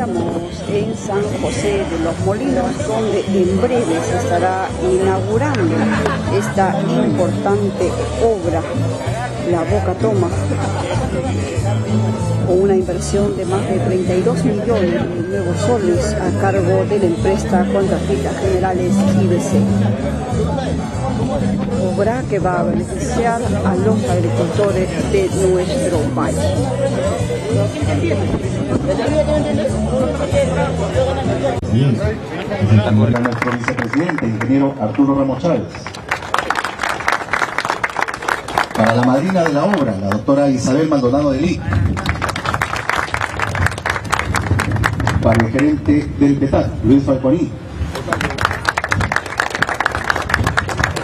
Estamos en San José de los Molinos, donde en breve se estará inaugurando esta importante obra, la Boca Toma, con una inversión de más de 32 millones de nuevos soles a cargo de la empresa Contratistas Generales IBC. Obra que va a beneficiar a los agricultores de nuestro país. Bien, presentamos a nuestro vicepresidente, ingeniero Arturo Ramos Chávez. Para la madrina de la obra, la doctora Isabel Maldonado de Lee. Para el gerente del PETAC, Luis Falconí.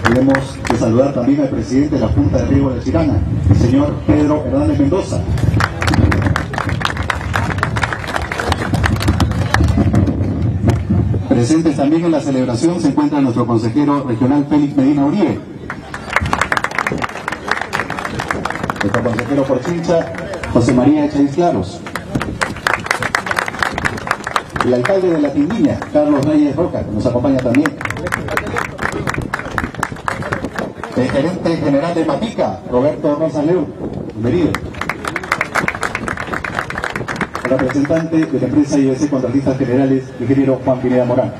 Queremos saludar también al presidente de la Junta de Riego de Chirana, el señor Pedro Hernández Mendoza. Presentes también en la celebración se encuentra nuestro consejero regional Félix Medina Uribe. Nuestro consejero por Chincha, José María Echaiz Claros. El alcalde de La Tinguiña, Carlos Reyes Roca, que nos acompaña también. El gerente general de Mapica, Roberto Rosa León. Bienvenido. El representante de la empresa IBC Contratistas Generales, ingeniero Juan Pineda Morán.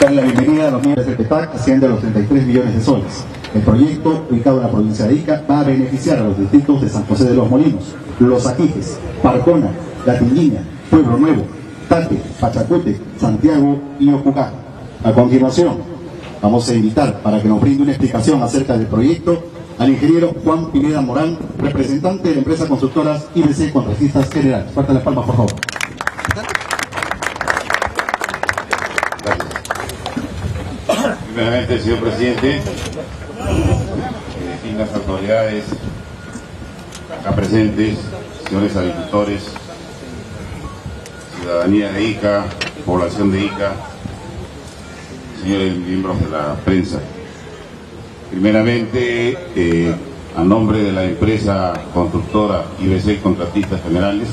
Dan la bienvenida a los miembros del PETAC, asciende a los 33 millones de soles. El proyecto, ubicado en la provincia de Ica, va a beneficiar a los distritos de San José de los Molinos, Los Aquijes, Parcona, La Tinguiña, Pueblo Nuevo, Tate, Pachacute, Santiago y Ocucá. A continuación, vamos a invitar para que nos brinde una explicación acerca del proyecto al ingeniero Juan Pineda Morán, representante de la empresa constructora IBC Contratistas Generales. Fuerte las palmas, por favor. Primeramente, señor presidente, distintas autoridades acá presentes, señores agricultores, ciudadanía de Ica, población de Ica, señores miembros de la prensa. Primeramente, eh, a nombre de la empresa constructora IBC Contratistas Generales,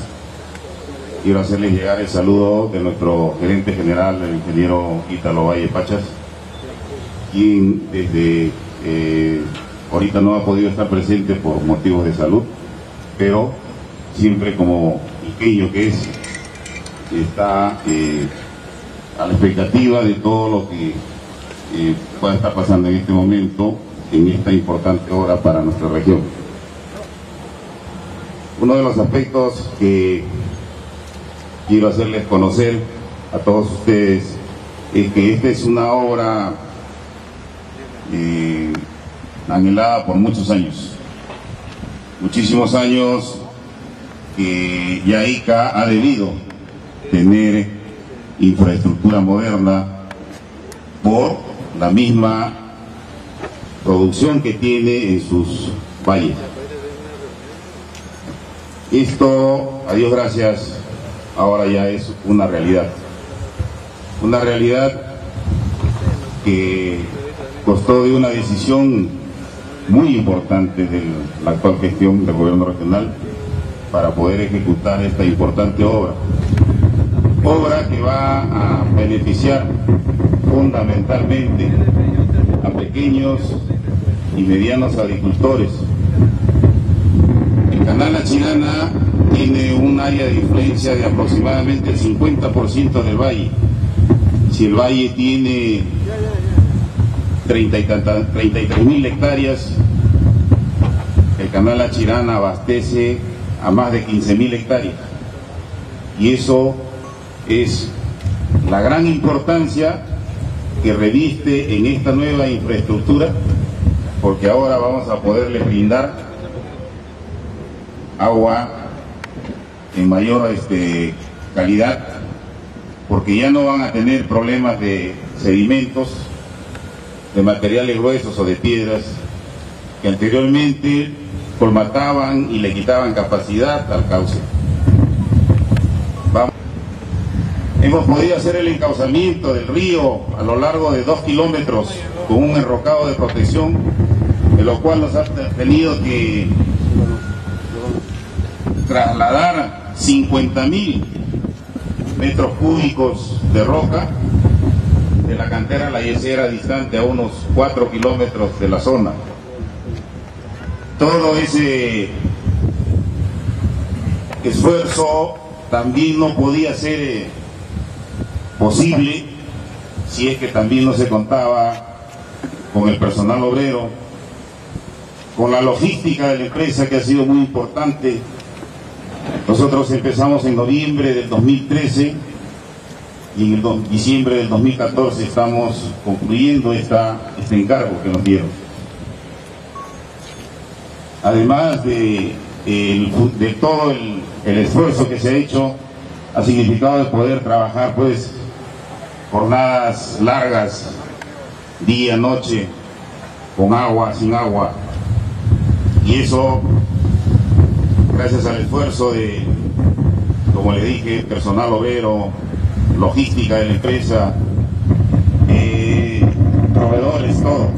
quiero hacerles llegar el saludo de nuestro gerente general, el ingeniero Ítalo Valle Pachas, quien desde eh, ahorita no ha podido estar presente por motivos de salud, pero siempre como pequeño que es, está eh, a la expectativa de todo lo que eh, pueda estar pasando en este momento en esta importante obra para nuestra región. Uno de los aspectos que quiero hacerles conocer a todos ustedes es que esta es una obra eh, anhelada por muchos años. Muchísimos años que Yaica ha debido tener infraestructura moderna por la misma producción que tiene en sus valles. Esto, a Dios gracias, ahora ya es una realidad. Una realidad que costó de una decisión muy importante de la actual gestión del gobierno regional para poder ejecutar esta importante obra. Obra que va a beneficiar fundamentalmente a pequeños y medianos agricultores. El canal Achirana tiene un área de influencia de aproximadamente el 50% del valle. Si el valle tiene 33 mil hectáreas, el canal Achirana abastece a más de 15 mil hectáreas. Y eso es la gran importancia que reviste en esta nueva infraestructura, porque ahora vamos a poderle brindar agua en mayor este, calidad, porque ya no van a tener problemas de sedimentos, de materiales gruesos o de piedras, que anteriormente colmataban y le quitaban capacidad al cauce. Hemos podido hacer el encauzamiento del río a lo largo de dos kilómetros con un enrocado de protección, de lo cual nos ha tenido que trasladar 50 mil metros cúbicos de roca de la cantera La Yesera distante a unos 4 kilómetros de la zona. Todo ese esfuerzo también no podía ser eh, posible si es que también no se contaba con el personal obrero, con la logística de la empresa que ha sido muy importante. Nosotros empezamos en noviembre del 2013 y en diciembre del 2014 estamos concluyendo esta, este encargo que nos dieron. Además de, todo el, el esfuerzo que se ha hecho, ha significado el poder trabajar pues jornadas largas, día, noche, con agua, sin agua. Y eso, gracias al esfuerzo de, como le dije, personal obrero, logística de la empresa, eh, proveedores, todo.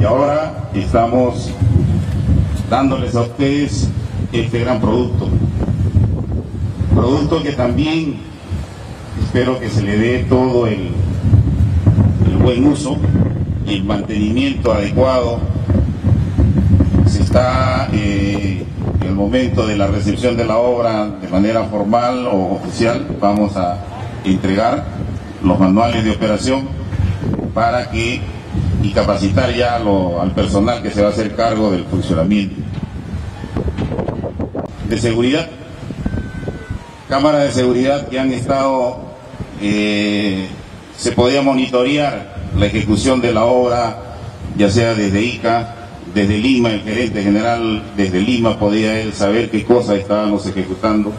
Y ahora estamos dándoles a ustedes este gran producto. Producto que también espero que se le dé todo el, buen uso el mantenimiento adecuado. Se está eh, en el momento de la recepción de la obra de manera formal o oficial, vamos a entregar los manuales de operación para que y capacitar ya al personal que se va a hacer cargo del funcionamiento. De seguridad, cámaras de seguridad que han estado, eh, se podía monitorear la ejecución de la obra, ya sea desde ICA, desde Lima, el gerente general desde Lima podía él saber qué cosas estábamos ejecutando.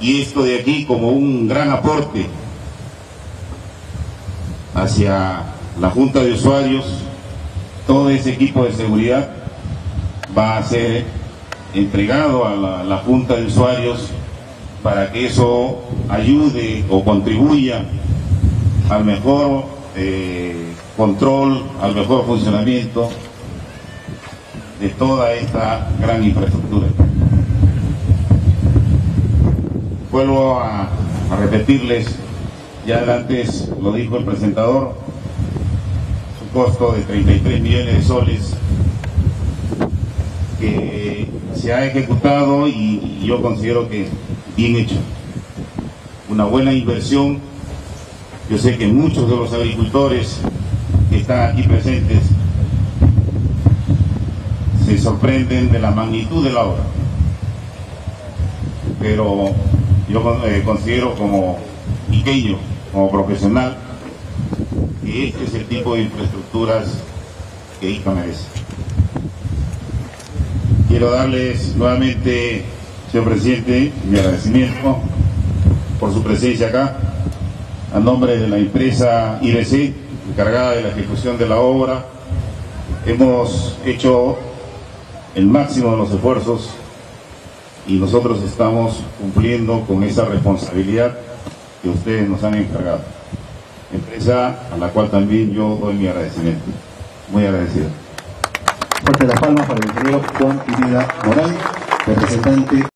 Y esto de aquí como un gran aporte hacia la Junta de Usuarios, todo ese equipo de seguridad va a ser entregado a la, Junta de Usuarios para que eso ayude o contribuya al mejor eh, control, al mejor funcionamiento de toda esta gran infraestructura. Vuelvo a, a repetirles, ya antes lo dijo el presentador, costo de 33 millones de soles que se ha ejecutado y, yo considero que bien hecho. Una buena inversión. Yo sé que muchos de los agricultores que están aquí presentes se sorprenden de la magnitud de la obra. Pero yo eh, considero como pequeño, como profesional, que este es el tipo de infraestructuras que ICA merece. Quiero darles nuevamente, señor presidente, mi agradecimiento por su presencia acá, a nombre de la empresa IBC, encargada de la ejecución de la obra. Hemos hecho el máximo de los esfuerzos y nosotros estamos cumpliendo con esa responsabilidad que ustedes nos han encargado empresa a la cual también yo doy mi agradecimiento. Muy agradecido. Fuerte la palma para el ingeniero Juan Pineda Morán, representante